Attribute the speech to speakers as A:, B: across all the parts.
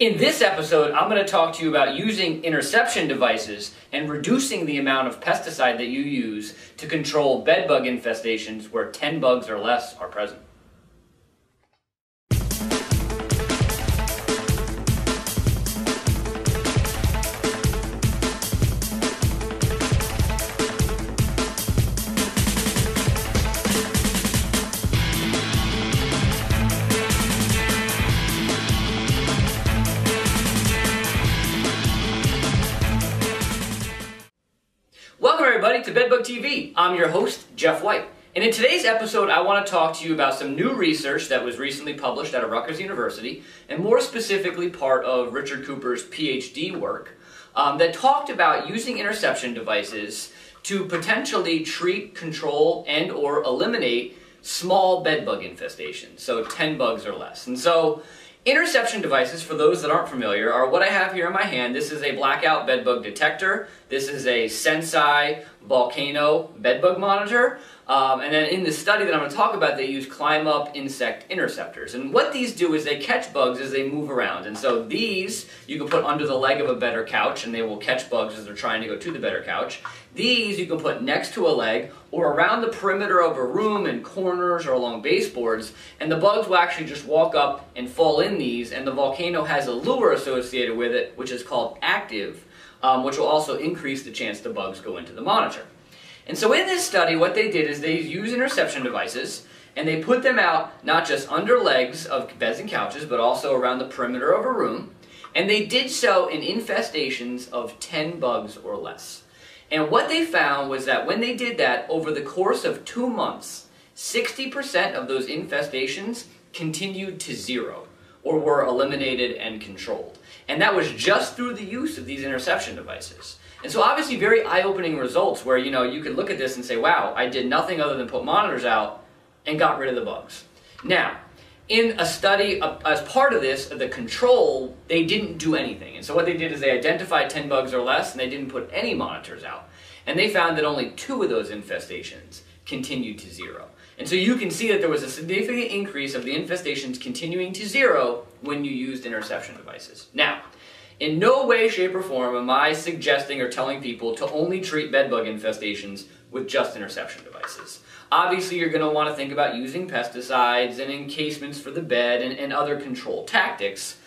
A: In this episode, I'm going to talk to you about using interception devices and reducing the amount of pesticide that you use to control bedbug infestations where 10 bugs or less are present. Everybody, to Bedbug TV. I'm your host, Jeff White. And in today's episode, I want to talk to you about some new research that was recently published of Rutgers University, and more specifically, part of Richard Cooper's PhD work, um, that talked about using interception devices to potentially treat, control, and or eliminate small bedbug infestations, so 10 bugs or less. And so, Interception devices, for those that aren't familiar, are what I have here in my hand. This is a blackout bedbug detector. This is a SenSci Volcano bedbug monitor. Um, and then in the study that I'm going to talk about, they use climb up insect interceptors. And what these do is they catch bugs as they move around. And so these you can put under the leg of a better couch and they will catch bugs as they're trying to go to the better couch. These you can put next to a leg or around the perimeter of a room in corners or along baseboards. And the bugs will actually just walk up and fall in these. And the volcano has a lure associated with it, which is called active, um, which will also increase the chance the bugs go into the monitor. And so in this study, what they did is they used interception devices and they put them out not just under legs of beds and couches, but also around the perimeter of a room. And they did so in infestations of 10 bugs or less. And what they found was that when they did that over the course of two months, 60% of those infestations continued to zero or were eliminated and controlled. And that was just through the use of these interception devices. And so obviously very eye-opening results where, you know, you could look at this and say, wow, I did nothing other than put monitors out and got rid of the bugs. Now, in a study as part of this, the control, they didn't do anything. And so what they did is they identified 10 bugs or less and they didn't put any monitors out. And they found that only two of those infestations continued to zero. And so you can see that there was a significant increase of the infestations continuing to zero when you used interception devices. Now, in no way, shape, or form am I suggesting or telling people to only treat bedbug infestations with just interception devices. Obviously, you're going to want to think about using pesticides and encasements for the bed and, and other control tactics,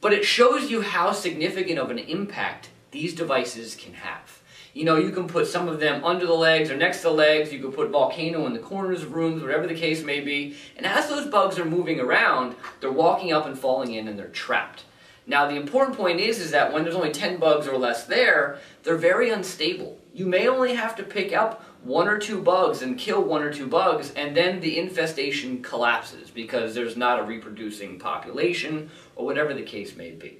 A: but it shows you how significant of an impact these devices can have. You know, you can put some of them under the legs or next to the legs, you can put volcano in the corners of rooms, whatever the case may be, and as those bugs are moving around, they're walking up and falling in and they're trapped. Now, the important point is, is that when there's only 10 bugs or less there, they're very unstable. You may only have to pick up one or two bugs and kill one or two bugs, and then the infestation collapses because there's not a reproducing population or whatever the case may be.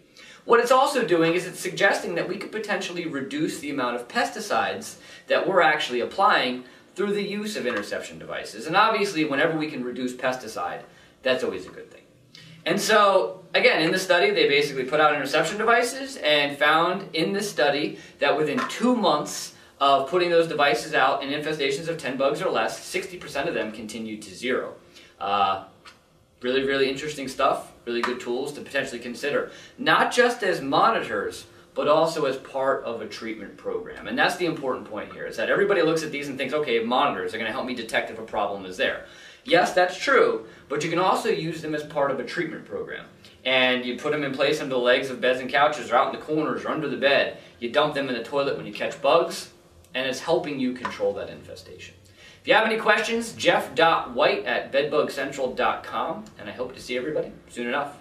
A: What it's also doing is it's suggesting that we could potentially reduce the amount of pesticides that we're actually applying through the use of interception devices. And obviously, whenever we can reduce pesticide, that's always a good thing. And so, again, in the study, they basically put out interception devices and found in this study that within two months of putting those devices out in infestations of 10 bugs or less, 60% of them continued to zero. Uh, really, really interesting stuff, really good tools to potentially consider, not just as monitors, but also as part of a treatment program. And that's the important point here, is that everybody looks at these and thinks, okay, monitors are going to help me detect if a problem is there. Yes, that's true, but you can also use them as part of a treatment program. And you put them in place under the legs of beds and couches, or out in the corners, or under the bed. You dump them in the toilet when you catch bugs, and it's helping you control that infestation. If you have any questions, jeff.white at bedbugcentral.com, and I hope to see everybody soon enough.